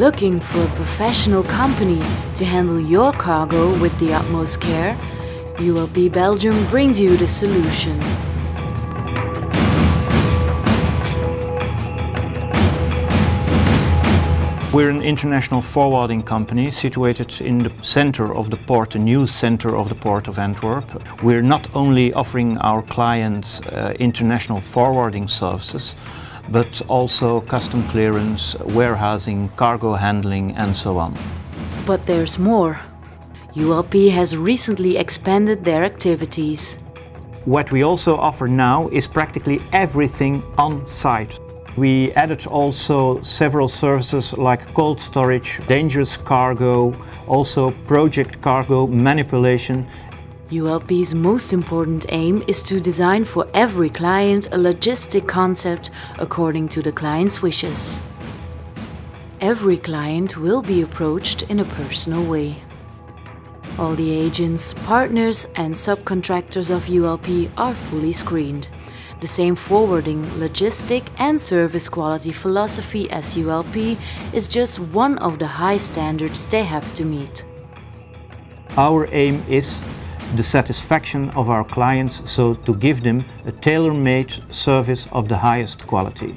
Looking for a professional company to handle your cargo with the utmost care? ULP Belgium brings you the solution. We're an international forwarding company situated in the center of the port, the new center of the port of Antwerp. We're not only offering our clients uh, international forwarding services, but also custom clearance, warehousing, cargo handling and so on. But there's more. ULP has recently expanded their activities. What we also offer now is practically everything on site. We added also several services like cold storage, dangerous cargo, also project cargo manipulation. ULP's most important aim is to design for every client a logistic concept according to the client's wishes. Every client will be approached in a personal way. All the agents, partners and subcontractors of ULP are fully screened the same forwarding, logistic and service quality philosophy as ULP is just one of the high standards they have to meet. Our aim is the satisfaction of our clients, so to give them a tailor-made service of the highest quality.